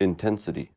intensity.